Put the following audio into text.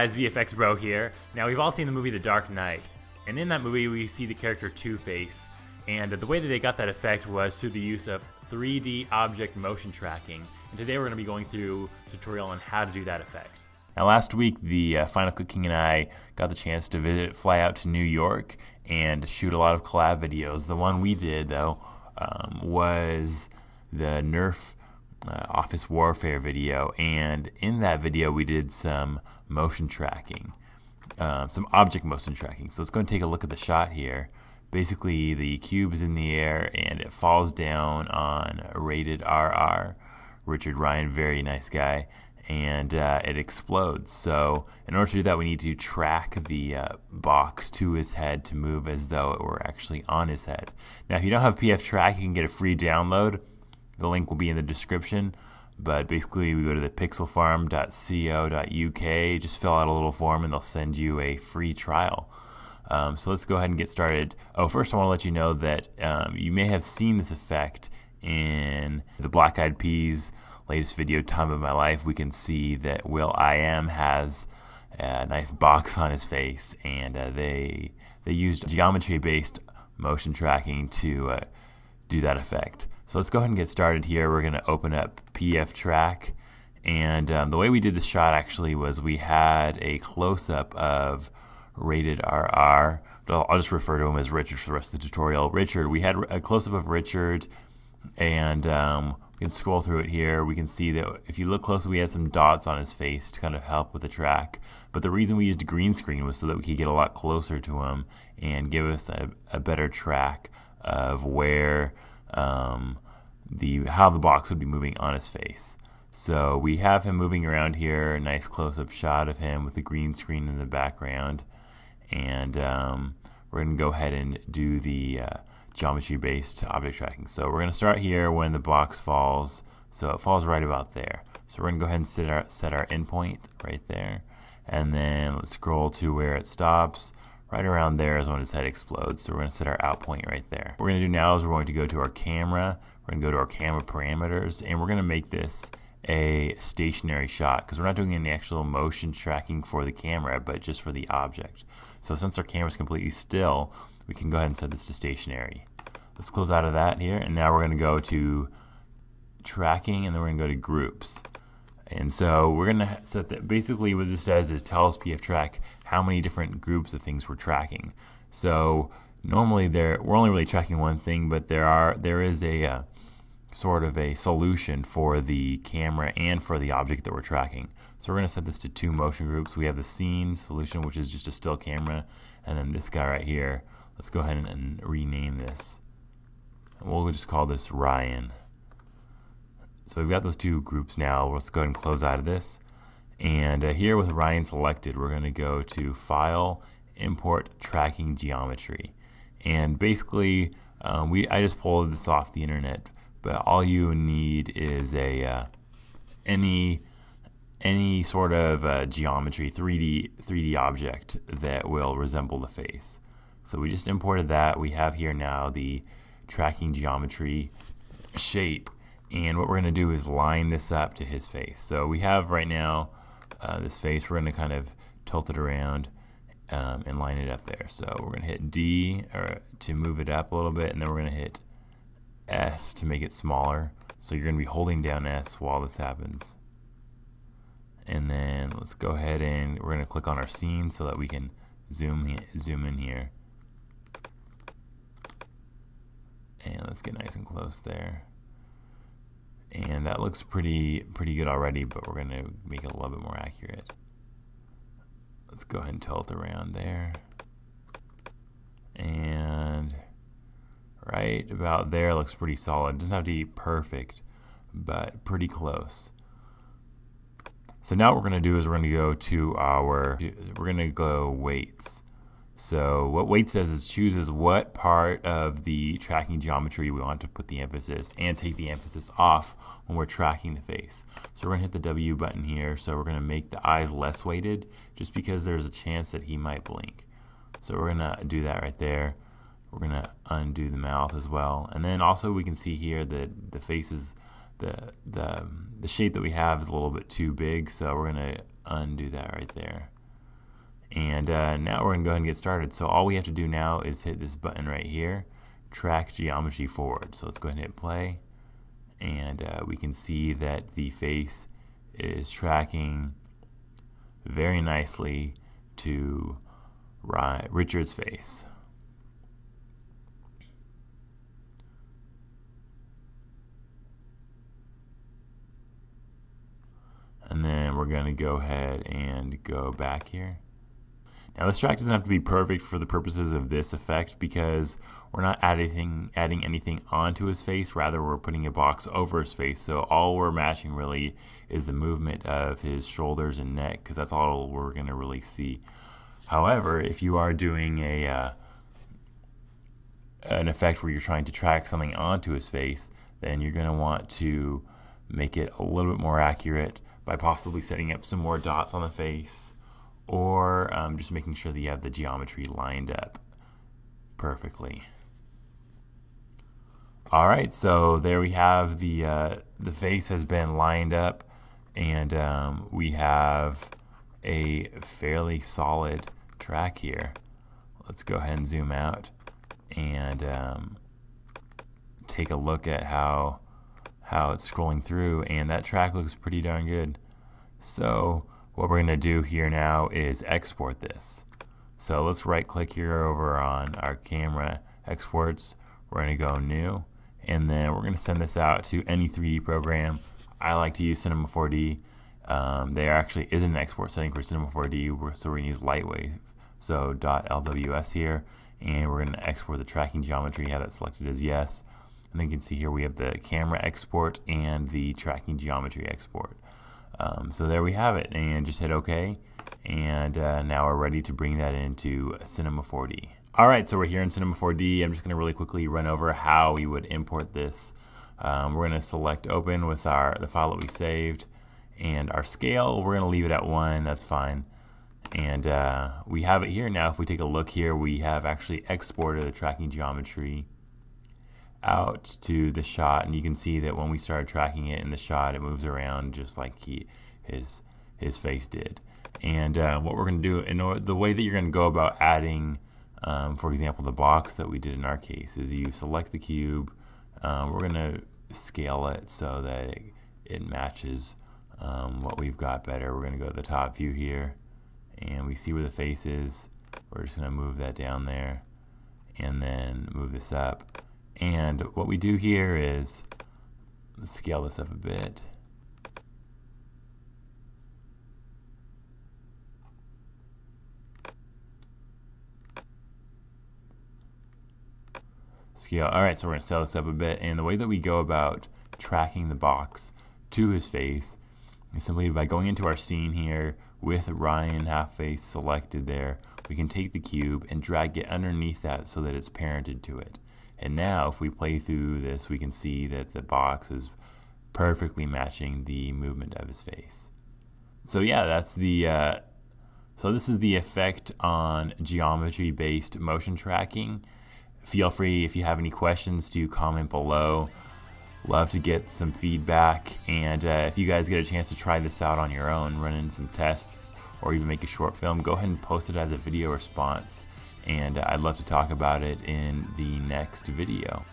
guys, VFX Bro here. Now, we've all seen the movie The Dark Knight, and in that movie, we see the character Two Face. And the way that they got that effect was through the use of 3D object motion tracking. And today, we're going to be going through a tutorial on how to do that effect. Now, last week, the uh, Final Cut King and I got the chance to visit, fly out to New York, and shoot a lot of collab videos. The one we did, though, um, was the Nerf uh, Office Warfare video, and in that video we did some motion tracking, uh, some object motion tracking. So let's go and take a look at the shot here. Basically, the cube is in the air and it falls down on rated RR. Richard Ryan, very nice guy, and uh, it explodes. So in order to do that, we need to track the uh, box to his head to move as though it were actually on his head. Now, if you don't have PF Track, you can get a free download the link will be in the description. But basically, we go to the pixelfarm.co.uk, just fill out a little form, and they'll send you a free trial. Um, so let's go ahead and get started. Oh, first, I want to let you know that um, you may have seen this effect in the Black Eyed Peas latest video, Time of My Life. We can see that will.i.am has a nice box on his face, and uh, they they used geometry-based motion tracking to uh, do that effect. So let's go ahead and get started here. We're going to open up PF Track. And um, the way we did the shot actually was we had a close-up of rated RR. I'll just refer to him as Richard for the rest of the tutorial. Richard, we had a close-up of Richard, and um, we can scroll through it here. We can see that if you look closely, we had some dots on his face to kind of help with the track. But the reason we used green screen was so that we could get a lot closer to him and give us a, a better track of where um, the how the box would be moving on his face. So we have him moving around here, a nice close-up shot of him with the green screen in the background, and um, we're going to go ahead and do the uh, geometry-based object tracking. So we're going to start here when the box falls. So it falls right about there. So we're going to go ahead and set our, set our in point right there, and then let's scroll to where it stops. Right around there is when his head explodes. So we're going to set our out point right there. What we're going to do now is we're going to go to our camera. We're going to go to our camera parameters and we're going to make this a stationary shot because we're not doing any actual motion tracking for the camera but just for the object. So since our camera is completely still, we can go ahead and set this to stationary. Let's close out of that here and now we're going to go to tracking and then we're going to go to groups. And so we're going to set that. Basically, what this does is tells PF Track how many different groups of things we're tracking. So normally there we're only really tracking one thing, but there are there is a uh, sort of a solution for the camera and for the object that we're tracking. So we're going to set this to two motion groups. We have the scene solution, which is just a still camera, and then this guy right here. Let's go ahead and, and rename this. We'll just call this Ryan. So we've got those two groups now. Let's go ahead and close out of this. And uh, here with Ryan selected, we're going to go to File, Import Tracking Geometry. And basically, um, we I just pulled this off the internet, but all you need is a uh, any any sort of uh, geometry, 3D 3D object that will resemble the face. So we just imported that. We have here now the tracking geometry shape and what we're going to do is line this up to his face. So we have right now uh, this face. We're going to kind of tilt it around um, and line it up there. So we're going to hit D or to move it up a little bit, and then we're going to hit S to make it smaller. So you're going to be holding down S while this happens. And then let's go ahead and we're going to click on our scene so that we can zoom zoom in here. And let's get nice and close there and that looks pretty pretty good already but we're going to make it a little bit more accurate. Let's go ahead and tilt around there. And right about there looks pretty solid. Doesn't have to be perfect but pretty close. So now what we're going to do is we're going to go to our we're to go weights so what weights says is chooses what part of the tracking geometry we want to put the emphasis and take the emphasis off when we're tracking the face. So we're going to hit the W button here. So we're going to make the eyes less weighted just because there's a chance that he might blink. So we're going to do that right there. We're going to undo the mouth as well. And then also we can see here that the face is, the, the, um, the shape that we have is a little bit too big. So we're going to undo that right there. And uh, now we're gonna go ahead and get started. So all we have to do now is hit this button right here, track geometry forward. So let's go ahead and hit play. And uh, we can see that the face is tracking very nicely to Richard's face. And then we're going to go ahead and go back here. Now this track doesn't have to be perfect for the purposes of this effect because we're not adding, adding anything onto his face, rather we're putting a box over his face. So all we're matching really is the movement of his shoulders and neck because that's all we're going to really see. However, if you are doing a uh, an effect where you're trying to track something onto his face, then you're going to want to make it a little bit more accurate by possibly setting up some more dots on the face or um, just making sure that you have the geometry lined up perfectly. All right, so there we have the uh, the face has been lined up, and um, we have a fairly solid track here. Let's go ahead and zoom out and um, take a look at how how it's scrolling through and that track looks pretty darn good. So what we're going to do here now is export this. So let's right click here over on our camera exports. We're going to go new and then we're going to send this out to any 3D program. I like to use Cinema 4D. Um, there actually is an export setting for Cinema 4D, so we're going to use Lightwave. So .lws here, and we're going to export the tracking geometry, have that selected as yes. And then you can see here we have the camera export and the tracking geometry export. Um, so there we have it, and just hit OK. And uh, now we're ready to bring that into Cinema 4D. Alright, so we're here in Cinema 4D. I'm just going to really quickly run over how we would import this. Um, we're going to select open with our the file that we saved. And our scale, we're going to leave it at 1, that's fine. And uh, we have it here now. If we take a look here, we have actually exported the tracking geometry out to the shot and you can see that when we started tracking it in the shot it moves around just like he his his face did. And uh, what we're going to do in order, the way that you're going to go about adding um, for example the box that we did in our case is you select the cube um, we're going to scale it so that it, it matches um, what we've got better. We're going to go to the top view here and we see where the face is. We're just going to move that down there and then move this up and what we do here is, let's scale this up a bit. Scale. All right, so we're going to scale this up a bit. And the way that we go about tracking the box to his face is simply by going into our scene here with Ryan half face selected there. We can take the cube and drag it underneath that so that it's parented to it. And now if we play through this, we can see that the box is perfectly matching the movement of his face. So yeah, that's the, uh, so this is the effect on geometry-based motion tracking. Feel free, if you have any questions, to comment below. Love to get some feedback, and uh, if you guys get a chance to try this out on your own, run in some tests, or even make a short film, go ahead and post it as a video response and I'd love to talk about it in the next video.